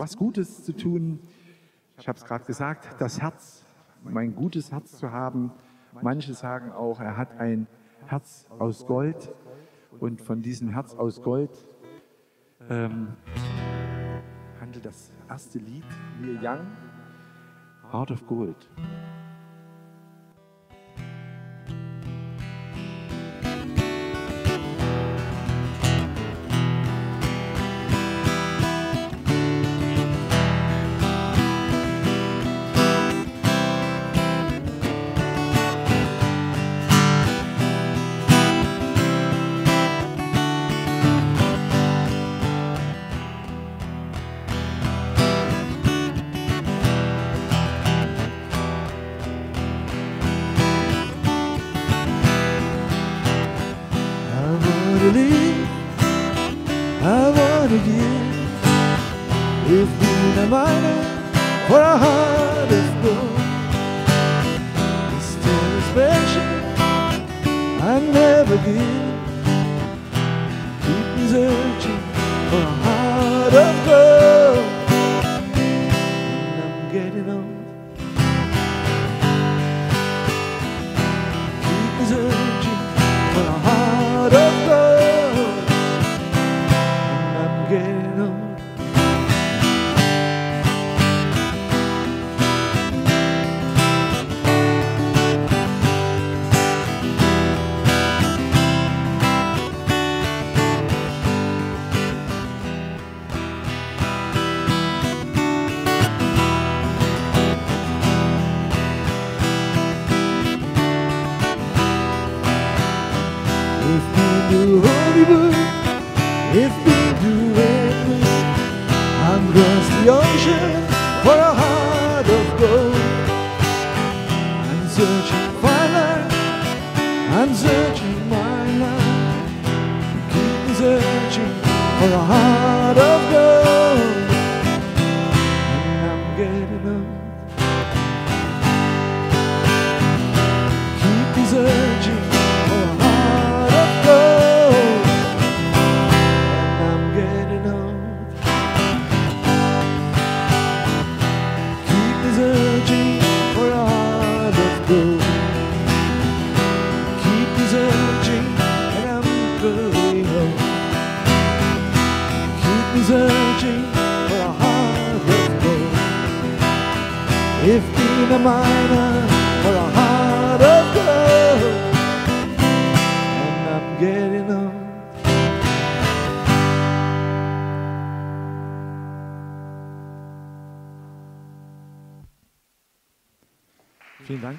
was Gutes zu tun. Ich habe es gerade gesagt, das Herz, mein gutes Herz zu haben. Manche sagen auch, er hat ein Herz aus Gold. Und von diesem Herz aus Gold ähm, handelt das erste Lied, Neil Young, Heart of Gold. To live, I wanna give. If being a miner for a heart of gold is still special, I never give. Getting old. Searching for life, I'm searching my life. Keep searching for a heart If being a miner for a heart of gold, and I'm getting old. Vielen Dank.